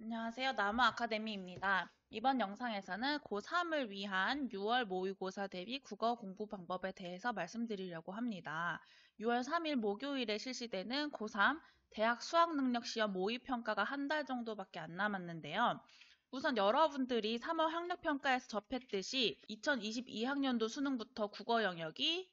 안녕하세요. 나무 아카데미입니다. 이번 영상에서는 고3을 위한 6월 모의고사 대비 국어 공부 방법에 대해서 말씀드리려고 합니다. 6월 3일 목요일에 실시되는 고3 대학 수학능력시험 모의평가가 한 달 정도밖에 안 남았는데요. 우선 여러분들이 3월 학력평가에서 접했듯이 2022학년도 수능부터 국어 영역이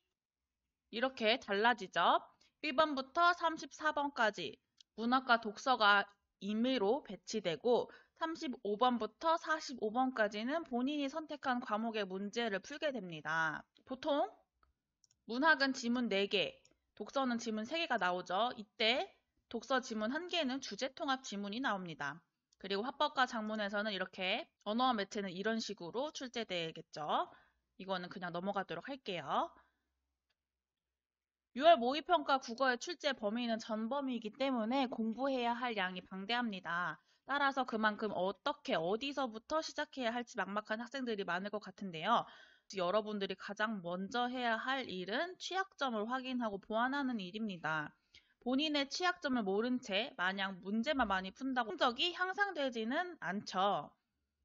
이렇게 달라지죠. 1번부터 34번까지 문학과 독서가 임의로 배치되고 35번부터 45번까지는 본인이 선택한 과목의 문제를 풀게 됩니다. 보통 문학은 지문 4개, 독서는 지문 3개가 나오죠. 이때 독서 지문 1개는 주제 통합 지문이 나옵니다. 그리고 화법과 작문에서는 이렇게 언어와 매체는 이런 식으로 출제되겠죠. 이거는 그냥 넘어가도록 할게요. 6월 모의평가 국어의 출제 범위는 전범위이기 때문에 공부해야 할 양이 방대합니다. 따라서 그만큼 어떻게 어디서부터 시작해야 할지 막막한 학생들이 많을 것 같은데요. 여러분들이 가장 먼저 해야 할 일은 취약점을 확인하고 보완하는 일입니다. 본인의 취약점을 모른 채 마냥 문제만 많이 푼다고 성적이 향상되지는 않죠.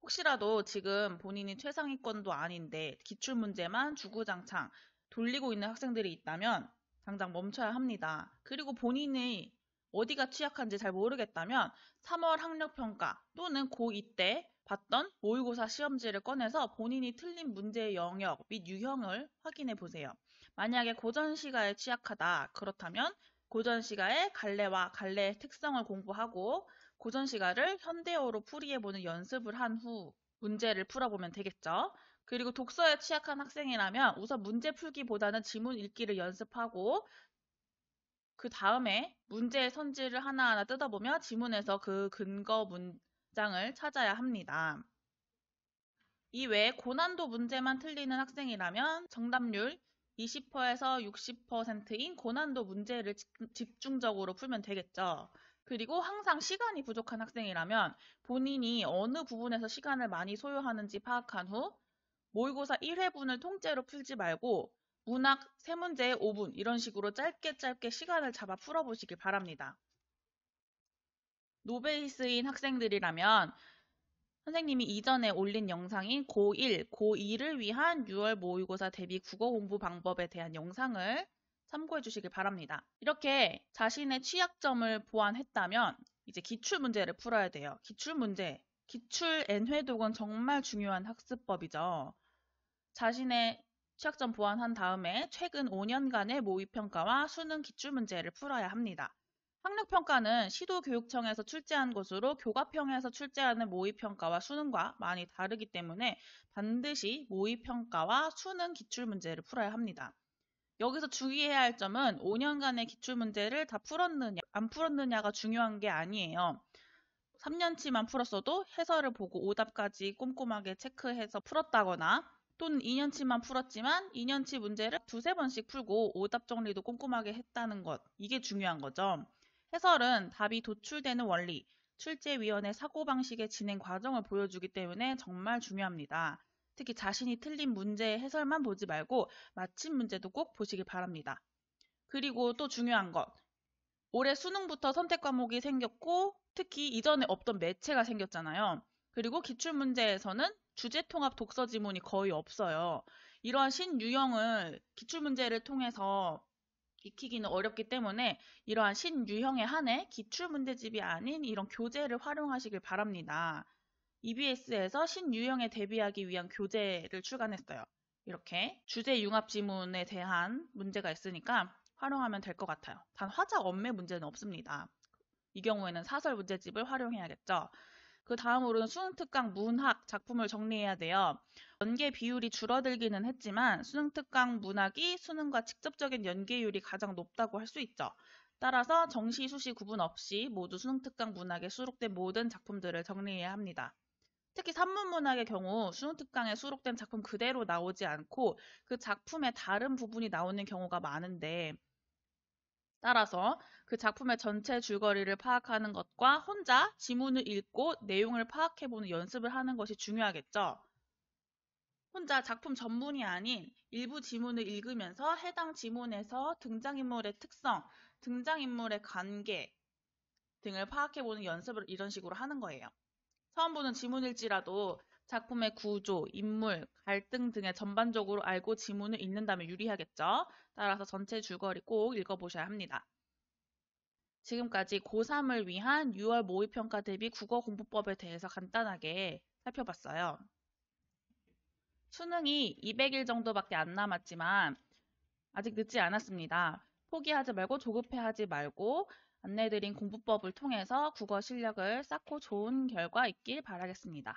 혹시라도 지금 본인이 최상위권도 아닌데 기출문제만 주구장창 돌리고 있는 학생들이 있다면 당장 멈춰야 합니다. 그리고 본인이 어디가 취약한지 잘 모르겠다면 3월 학력평가 또는 고2 때 봤던 모의고사 시험지를 꺼내서 본인이 틀린 문제의 영역 및 유형을 확인해 보세요. 만약에 고전시가에 취약하다 그렇다면 고전시가의 갈래와 갈래의 특성을 공부하고 고전시가를 현대어로 풀이해보는 연습을 한 후 문제를 풀어보면 되겠죠. 그리고 독서에 취약한 학생이라면 우선 문제 풀기보다는 지문 읽기를 연습하고 그 다음에 문제의 선지를 하나하나 뜯어보며 지문에서 그 근거 문장을 찾아야 합니다. 이외에 고난도 문제만 틀리는 학생이라면 정답률 20%에서 60%인 고난도 문제를 집중적으로 풀면 되겠죠. 그리고 항상 시간이 부족한 학생이라면 본인이 어느 부분에서 시간을 많이 소요하는지 파악한 후 모의고사 1회분을 통째로 풀지 말고 문학 3문제에 5분 이런 식으로 짧게 짧게 시간을 잡아 풀어보시길 바랍니다. 노베이스인 학생들이라면 선생님이 이전에 올린 영상인 고1, 고2를 위한 6월 모의고사 대비 국어 공부 방법에 대한 영상을 참고해 주시길 바랍니다. 이렇게 자신의 취약점을 보완했다면 이제 기출 문제를 풀어야 돼요. 기출 문제. 기출 N회독은 정말 중요한 학습법이죠. 자신의 취약점 보완한 다음에 최근 5년간의 모의평가와 수능 기출 문제를 풀어야 합니다. 학력평가는 시도교육청에서 출제한 것으로 교과평에서 출제하는 모의평가와 수능과 많이 다르기 때문에 반드시 모의평가와 수능 기출문제를 풀어야 합니다. 여기서 주의해야 할 점은 5년간의 기출문제를 다 풀었느냐, 안 풀었느냐가 중요한 게 아니에요. 3년치만 풀었어도 해설을 보고 오답까지 꼼꼼하게 체크해서 풀었다거나 또는 2년치만 풀었지만 2년치 문제를 두세 번씩 풀고 오답 정리도 꼼꼼하게 했다는 것. 이게 중요한 거죠. 해설은 답이 도출되는 원리, 출제위원회 사고방식의 진행 과정을 보여주기 때문에 정말 중요합니다. 특히 자신이 틀린 문제의 해설만 보지 말고 맞힌 문제도 꼭 보시길 바랍니다. 그리고 또 중요한 것. 올해 수능부터 선택 과목이 생겼고 특히 이전에 없던 매체가 생겼잖아요. 그리고 기출문제에서는 주제통합 독서 지문이 거의 없어요. 이러한 신유형을 기출문제를 통해서 익히기는 어렵기 때문에 이러한 신유형에 한해 기출문제집이 아닌 이런 교재를 활용하시길 바랍니다. EBS에서 신유형에 대비하기 위한 교재를 출간했어요. 이렇게 주제 융합 지문에 대한 문제가 있으니까 활용하면 될 것 같아요. 단 화작 엄매 문제는 없습니다. 이 경우에는 사설 문제집을 활용해야겠죠. 그 다음으로는 수능 특강 문학 작품을 정리해야 돼요. 연계 비율이 줄어들기는 했지만 수능 특강 문학이 수능과 직접적인 연계율이 가장 높다고 할 수 있죠. 따라서 정시, 수시 구분 없이 모두 수능 특강 문학에 수록된 모든 작품들을 정리해야 합니다. 특히 산문 문학의 경우 수능 특강에 수록된 작품 그대로 나오지 않고 그 작품의 다른 부분이 나오는 경우가 많은데 따라서 그 작품의 전체 줄거리를 파악하는 것과 혼자 지문을 읽고 내용을 파악해보는 연습을 하는 것이 중요하겠죠. 혼자 작품 전문이 아닌 일부 지문을 읽으면서 해당 지문에서 등장인물의 특성, 등장인물의 관계 등을 파악해보는 연습을 이런 식으로 하는 거예요. 처음 보는 지문일지라도 작품의 구조, 인물, 갈등 등에 전반적으로 알고 지문을 읽는다면 유리하겠죠. 따라서 전체 줄거리 꼭 읽어보셔야 합니다. 지금까지 고3을 위한 6월 모의평가 대비 국어 공부법에 대해서 간단하게 살펴봤어요. 수능이 200일 정도밖에 안 남았지만 아직 늦지 않았습니다. 포기하지 말고 조급해하지 말고 안내드린 공부법을 통해서 국어 실력을 쌓고 좋은 결과 있길 바라겠습니다.